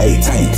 18.